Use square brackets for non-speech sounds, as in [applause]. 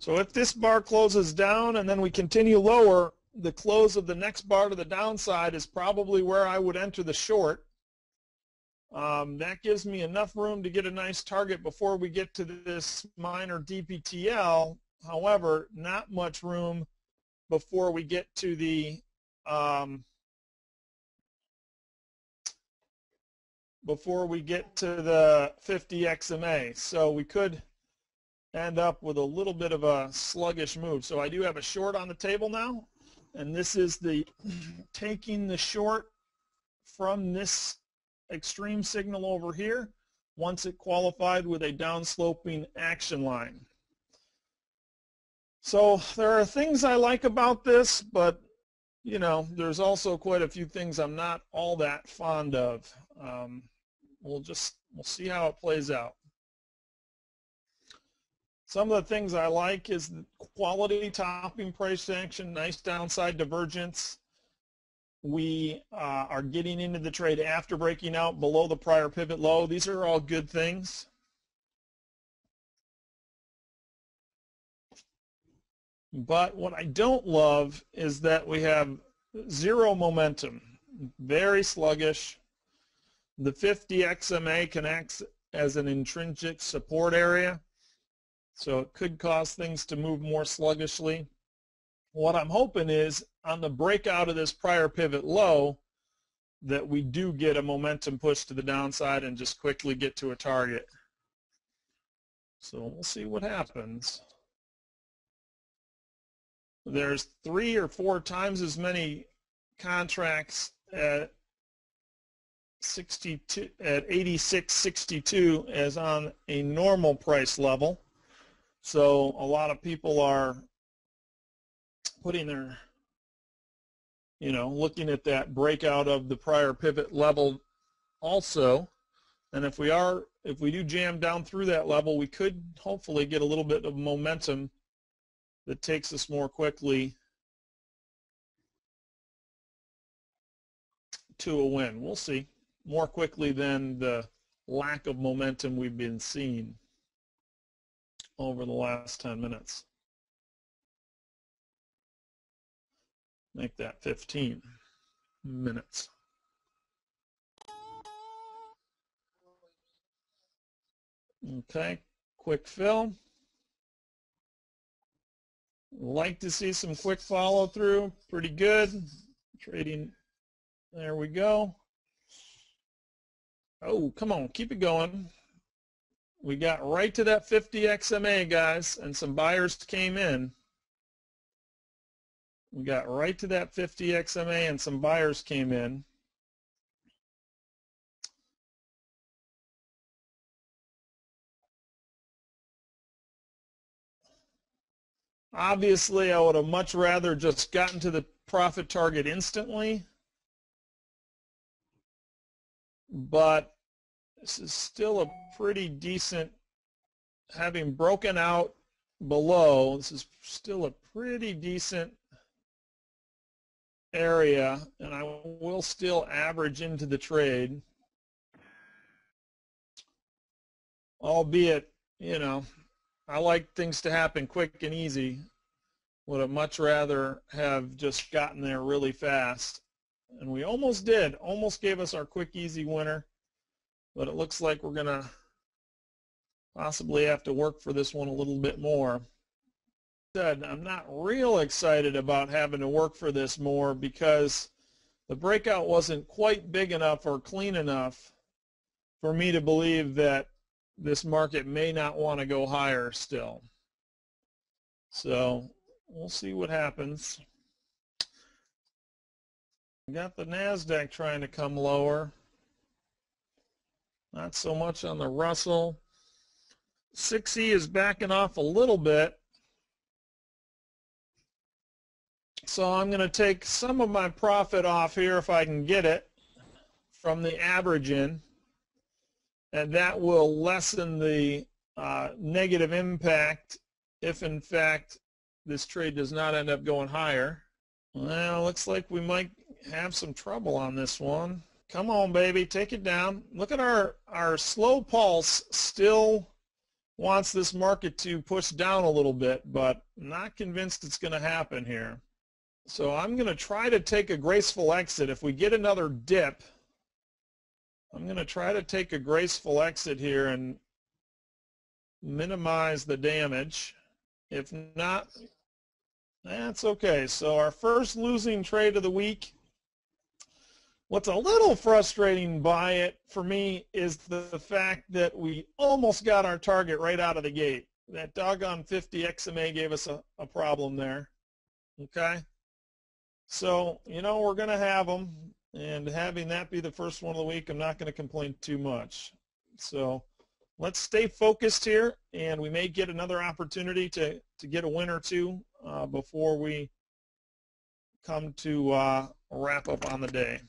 So if this bar closes down and then we continue lower, the close of the next bar to the downside is probably where I would enter the short. Um, that gives me enough room to get a nice target before we get to this minor DPTL. However, not much room before we get to the um, before we get to the 50 XMA. So we could end up with a little bit of a sluggish move. So I do have a short on the table now, and this is the [clears throat] taking the short from this extreme signal over here once it qualified with a downsloping action line. So there are things I like about this, but you know, there's also quite a few things I'm not all that fond of. Um, we'll just we'll see how it plays out. Some of the things I like is quality topping price action, nice downside divergence. We uh, are getting into the trade after breaking out below the prior pivot low. These are all good things. But what I don't love is that we have zero momentum, very sluggish. The 50 XMA connects as an intrinsic support area, so it could cause things to move more sluggishly. What I'm hoping is on the breakout of this prior pivot low that we do get a momentum push to the downside and just quickly get to a target. So we'll see what happens. There's three or four times as many contracts at 62 at 86.62 as on a normal price level. So a lot of people are putting their you know looking at that breakout of the prior pivot level also. And if we are if we do jam down through that level we could hopefully get a little bit of momentum that takes us more quickly to a win. We'll see. More quickly than the lack of momentum we've been seeing over the last 10 minutes. Make that 15 minutes. Okay, quick fill. Like to see some quick follow through. Pretty good. Trading. There we go. Oh, come on. Keep it going. We got right to that 50 XMA, guys, and some buyers came in. We got right to that 50 XMA and some buyers came in. Obviously, I would have much rather just gotten to the profit target instantly. But this is still a pretty decent, having broken out below, this is still a pretty decent area, and I will still average into the trade. Albeit, you know, I like things to happen quick and easy. Would have much rather have just gotten there really fast. And we almost did. Almost gave us our quick, easy winner. But it looks like we're going to possibly have to work for this one a little bit more. I'm not real excited about having to work for this more because the breakout wasn't quite big enough or clean enough for me to believe that this market may not want to go higher still. So we'll see what happens. We got the NASDAQ trying to come lower. Not so much on the Russell. 6E is backing off a little bit. So I'm going to take some of my profit off here if I can get it from the average in and that will lessen the uh, negative impact if in fact this trade does not end up going higher. Well, looks like we might have some trouble on this one. Come on, baby, take it down. Look at our, our slow pulse still wants this market to push down a little bit, but not convinced it's going to happen here. So I'm going to try to take a graceful exit. If we get another dip, I'm going to try to take a graceful exit here and minimize the damage. If not, that's okay. So our first losing trade of the week. What's a little frustrating by it for me is the, fact that we almost got our target right out of the gate. That doggone 50 XMA gave us a, a problem there. Okay? So, you know, we're going to have them. And having that be the first one of the week, I'm not going to complain too much. So let's stay focused here, and we may get another opportunity to, to get a win or two uh, before we come to uh, wrap up on the day.